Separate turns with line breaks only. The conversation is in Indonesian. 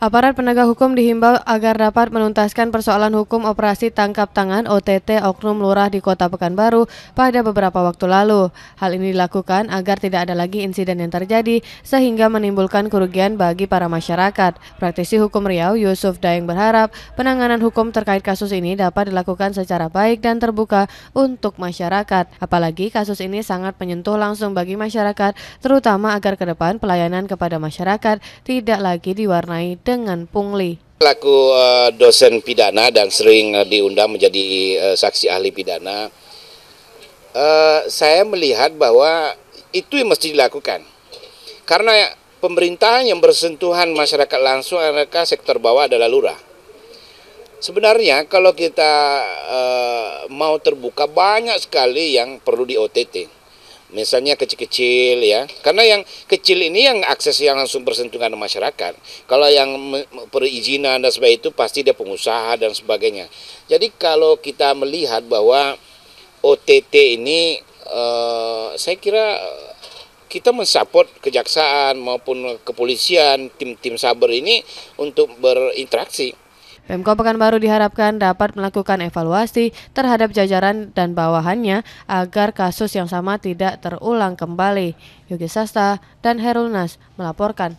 Aparat penegak hukum dihimbau agar dapat menuntaskan persoalan hukum operasi tangkap tangan OTT Oknum Lurah di Kota Pekanbaru pada beberapa waktu lalu. Hal ini dilakukan agar tidak ada lagi insiden yang terjadi sehingga menimbulkan kerugian bagi para masyarakat. Praktisi hukum Riau Yusuf Daeng berharap penanganan hukum terkait kasus ini dapat dilakukan secara baik dan terbuka untuk masyarakat. Apalagi kasus ini sangat menyentuh langsung bagi masyarakat, terutama agar ke depan pelayanan kepada masyarakat tidak lagi diwarnai dengan pungli.
Laku uh, dosen pidana dan sering uh, diundang menjadi uh, saksi ahli pidana, uh, saya melihat bahwa itu yang mesti dilakukan. Karena pemerintahan yang bersentuhan masyarakat langsung adalah sektor bawah adalah lurah. Sebenarnya kalau kita uh, mau terbuka banyak sekali yang perlu di OTT misalnya kecil-kecil ya. Karena yang kecil ini yang akses yang langsung bersentuhan dengan masyarakat. Kalau yang perizinan dan sebagainya itu pasti dia pengusaha dan sebagainya. Jadi kalau kita melihat bahwa OTT ini eh, saya kira kita mensupport kejaksaan maupun kepolisian tim-tim saber ini untuk berinteraksi
Pemko Pekanbaru diharapkan dapat melakukan evaluasi terhadap jajaran dan bawahannya agar kasus yang sama tidak terulang kembali. Yogi Sasta dan Herulnas melaporkan.